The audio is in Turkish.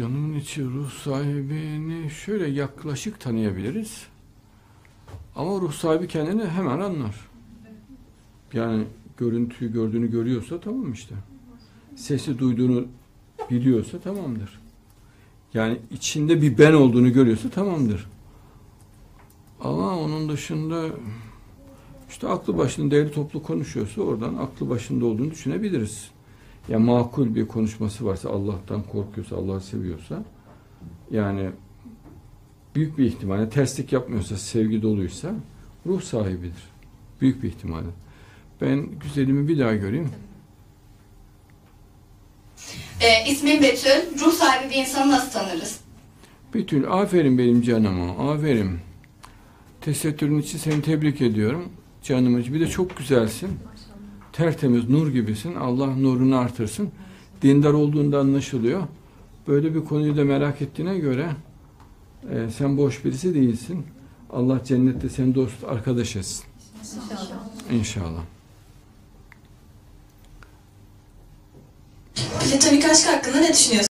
Canımın içi ruh sahibini şöyle yaklaşık tanıyabiliriz. Ama ruh sahibi kendini hemen anlar. Yani görüntüyü gördüğünü görüyorsa tamam işte. Sesi duyduğunu biliyorsa tamamdır. Yani içinde bir ben olduğunu görüyorsa tamamdır. Ama onun dışında işte aklı başında değerli toplu konuşuyorsa oradan aklı başında olduğunu düşünebiliriz. Ya makul bir konuşması varsa Allah'tan korkuyorsa, Allah'ı seviyorsa yani büyük bir ihtimalle terslik yapmıyorsa, sevgi doluysa ruh sahibidir. Büyük bir ihtimalle. Ben güzelimi bir daha göreyim. Ee, ismim Betül. Ruh sahibi bir insanı nasıl tanırız? Betül aferin benim canıma, aferin. Tesettürün için seni tebrik ediyorum. Canım içi. Bir de çok güzelsin. Tertemiz, nur gibisin. Allah nurunu artırsın. Dindar olduğunda anlaşılıyor. Böyle bir konuyu da merak ettiğine göre e, sen boş birisi değilsin. Allah cennette seni dost arkadaş etsin. İnşallah. Platonik aşk hakkında ne düşünüyorsun?